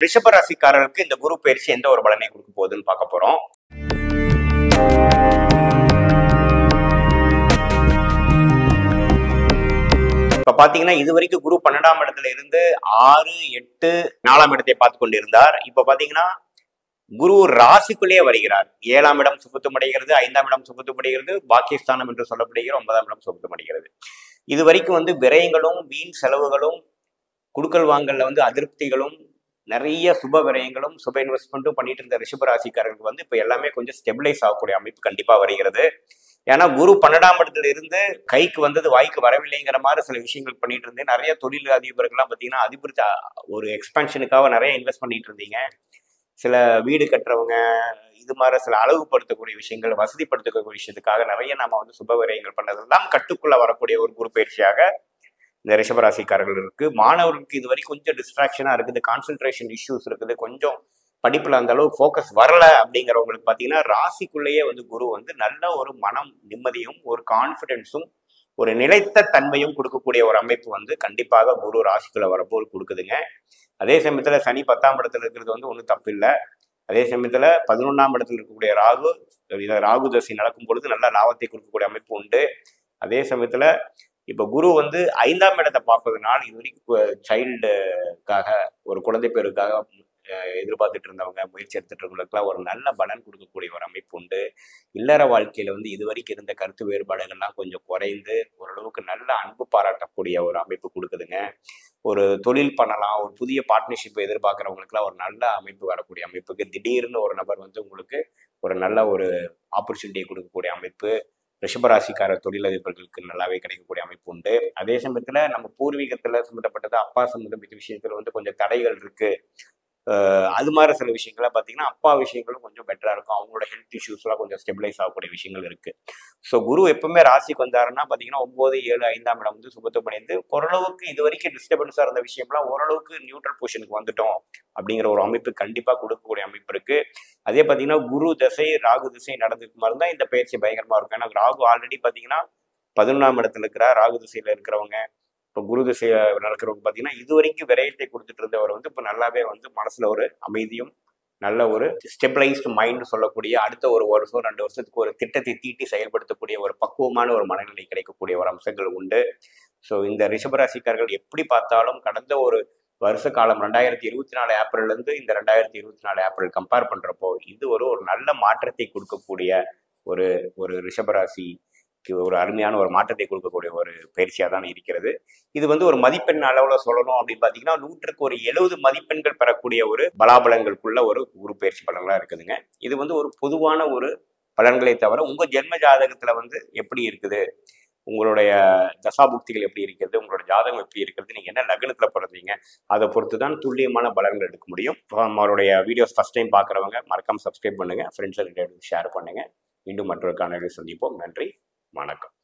ரிஷபராசிக்காரர்களுக்கு இந்த குரு பயிற்சி எந்த ஒரு பலனை கொடுக்க போகுதுன்னு பார்க்க போறோம். இப்ப பாத்தீங்கன்னா இது வரைக்கும் குரு பன்னெண்டாம் இடத்துல இருந்து ஆறு எட்டு நாலாம் இடத்தை பார்த்து கொண்டிருந்தார். இப்ப பாத்தீங்கன்னா குரு ராசிக்குள்ளேயே வருகிறார். ஏழாம் இடம் சுபத்துமடைகிறது ஐந்தாம் இடம் சுபத்துமடைகிறது பாக்கியஸ்தானம் என்று சொல்லப்படுகிற ஒன்பதாம் இடம் சுபத்துமடைகிறது இது வரைக்கும் வந்து விரயங்களும் வீண் செலவுகளும் குடுக்கல் வாங்கல்ல வந்து அதிருப்திகளும் நிறைய சுப விரயங்களும் சுப இன்வெஸ்ட்மெண்ட்டும் பண்ணிட்டு இருந்த ரிஷபராசிக்காரர்களுக்கு வந்து இப்போ எல்லாமே கொஞ்சம் ஸ்டெபிலைஸ் ஆகக்கூடிய அமைப்பு கண்டிப்பாக வருகிறது. ஏன்னா குரு பன்னெண்டாம் இடத்துல இருந்து கைக்கு வந்தது வாய்க்கு வரவில்லைங்கிற மாதிரி சில விஷயங்கள் பண்ணிட்டு இருந்தேன். நிறைய தொழில் அதிபர்கள்லாம் பார்த்தீங்கன்னா அதிபர் ஒரு எக்ஸ்பென்ஷனுக்காக நிறைய இன்வெஸ்ட் பண்ணிட்டு இருந்தீங்க. சில வீடு கட்டுறவங்க இது மாதிரி சில அழகுபடுத்தக்கூடிய விஷயங்கள் வசதிப்படுத்தக்கூடிய விஷயத்துக்காக நிறைய நாம வந்து சுப விரயங்கள் பண்ணதெல்லாம் கட்டுக்குள்ள வரக்கூடிய ஒரு குரு பயிற்சியாக இந்த ரிஷபராசிக்காரர்கள் இருக்கு. மாணவர்களுக்கு இது வரைக்கும் கொஞ்சம் டிஸ்ட்ராக்ஷனாக இருக்குது. கான்சன்ட்ரேஷன் இஷ்யூஸ் இருக்குது. கொஞ்சம் படிப்பில் அந்த அளவு ஃபோக்கஸ் வரல அப்படிங்கிறவங்களுக்கு பார்த்தீங்கன்னா ராசிக்குள்ளேயே வந்து குரு வந்து நல்ல ஒரு மனம் நிம்மதியும் ஒரு கான்ஃபிடென்ஸும் ஒரு நிலைத்த தன்மையும் கொடுக்கக்கூடிய ஒரு அமைப்பு வந்து கண்டிப்பாக குரு ராசிக்குள்ள வரப்போல் கொடுக்குதுங்க. அதே சமயத்தில் சனி பத்தாம் இடத்துல இருக்கிறது வந்து ஒன்றும் தப்பு இல்லை. அதே சமயத்தில் பதினொன்றாம் இடத்துல இருக்கக்கூடிய ராகு இதை ராகு தசை நடக்கும் பொழுது நல்ல லாபத்தை கொடுக்கக்கூடிய அமைப்பு உண்டு. அதே சமயத்தில் இப்போ குரு வந்து ஐந்தாம் இடத்தை பார்ப்பதனால் இது வரைக்கும் சைல்டுக்காக ஒரு குழந்தை பேருக்காக எதிர்பார்த்துட்டு இருந்தவங்க முயற்சி எடுத்துட்டு இருக்கவங்களுக்குலாம் ஒரு நல்ல பலன் கொடுக்கக்கூடிய ஒரு அமைப்பு உண்டு. இல்லற வாழ்க்கையில வந்து இது வரைக்கும் இருந்த கருத்து வேறுபாடுகள்லாம் கொஞ்சம் குறைந்து ஓரளவுக்கு நல்ல அன்பு பாராட்டக்கூடிய ஒரு அமைப்பு கொடுக்குதுங்க. ஒரு தொழில் பண்ணலாம் ஒரு புதிய பார்ட்னர்ஷிப் எதிர்பார்க்குறவங்களுக்குலாம் ஒரு நல்ல அமைப்பு வரக்கூடிய அமைப்புக்கு திடீர்னு ஒரு நபர் வந்து உங்களுக்கு ஒரு நல்ல ஒரு ஆப்பர்ச்சுனிட்டியை கொடுக்கக்கூடிய அமைப்பு. ரிஷபராசிக்கார தொழிலதிபர்களுக்கு நல்லாவே கிடைக்கக்கூடிய அமைப்பு உண்டு. அதே சமயத்தில் நம்ம பூர்வீகத்தில் சம்மந்தப்பட்டது அப்பா சம்மந்தப்பட்ட விஷயத்தில் வந்து கொஞ்சம் தடைகள் இருக்குது அது மாதிரி சில விஷயங்கள்லாம் பார்த்தீங்கன்னா அப்பா விஷயங்களும் கொஞ்சம் பெட்டராக இருக்கும். அவங்களோட ஹெல்த் இஷ்யூஸ்லாம் கொஞ்சம் ஸ்டெபிலைஸ் ஆகக்கூடிய விஷயங்கள் இருக்குது ஸோ குரு எப்பவுமே ராசிக்கு வந்தாருன்னா பார்த்தீங்கன்னா ஒம்பது ஏழு ஐந்தாம் இடம் வந்து சுபத்தை பணிந்து ஓரளவுக்கு இது வரைக்கும் டிஸ்டர்பன்ஸாக இருந்த விஷயம்லாம் ஓரளவுக்கு நியூட்ரல் பொசிஷனுக்கு வந்துட்டோம் அப்படிங்கிற ஒரு அமைப்பு கண்டிப்பாக கொடுக்கக்கூடிய அமைப்பு இருக்குது அதே பார்த்தீங்கன்னா குரு தசை ராகு திசை நடந்துக்கு மாதிரி தான் இந்த பயிற்சி பயங்கரமாக இருக்கும். ஏன்னா ராகு ஆல்ரெடி பார்த்தீங்கன்னா பதினொன்றாம் இடத்துல இருக்கிற ராகு திசையில் இருக்கிறவங்க இப்போ குரு திசை நடக்கிறவங்க பார்த்தீங்கன்னா இது வரைக்கும் விரயத்தை கொடுத்துட்டு இருந்தவர் வந்து இப்போ நல்லாவே வந்து மனசில் ஒரு அமைதியும் நல்ல ஒரு ஸ்டெபிளைஸ்டு மைண்ட் சொல்லக்கூடிய அடுத்த ஒரு வருஷம் ரெண்டு வருஷத்துக்கு ஒரு திட்டத்தை தீட்டி செயல்படுத்தக்கூடிய ஒரு பக்குவமான ஒரு மனநிலை கிடைக்கக்கூடிய ஒரு அம்சங்கள் உண்டு. ஸோ இந்த ரிஷபராசிக்காரர்கள் எப்படி பார்த்தாலும் கடந்த ஒரு வருஷ காலம் ரெண்டாயிரத்தி இருபத்தி நாலு ஏப்ரல்லேருந்து இந்த ரெண்டாயிரத்தி இருபத்தி நாலு ஏப்ரல் கம்பேர் பண்ணுறப்போ இது ஒரு ஒரு நல்ல மாற்றத்தை கொடுக்கக்கூடிய ஒரு ஒரு ரிஷபராசி ஒரு அருமையான ஒரு மாற்றத்தை கொடுக்கக்கூடிய ஒரு பயிற்சியாக தான் இருக்கிறது. இது வந்து ஒரு மதிப்பெண் அளவில் சொல்லணும் அப்படின்னு பார்த்தீங்கன்னா நூற்றுக்கு ஒரு எழுபது மதிப்பெண்கள் பெறக்கூடிய ஒரு பலாபலங்களுக்குள்ள ஒரு குரு பயிற்சி பலன்களாக இருக்குதுங்க. இது வந்து ஒரு பொதுவான ஒரு பலன்களை தவிர உங்கள் ஜென்ம ஜாதகத்தில் வந்து எப்படி இருக்குது? உங்களுடைய தசாபுக்திகள் எப்படி இருக்கிறது உங்களோட ஜாதகம் எப்படி இருக்கிறது நீங்கள் என்ன லக்னத்தில் பிறந்தீங்க? அதை பொறுத்து தான் துல்லியமான பலன்கள் எடுக்க முடியும். நம்மளுடைய வீடியோஸ் ஃபஸ்ட் டைம் பார்க்குறவங்க மறக்காம சப்ஸ்கிரைப் பண்ணுங்கள் ஃப்ரெண்ட்ஸ் ரிலேட்டிவ் ஷேர் பண்ணுங்கள் மீண்டும் மற்றொரு காணொலியில் சந்திப்போம். நன்றி. வணக்கம்.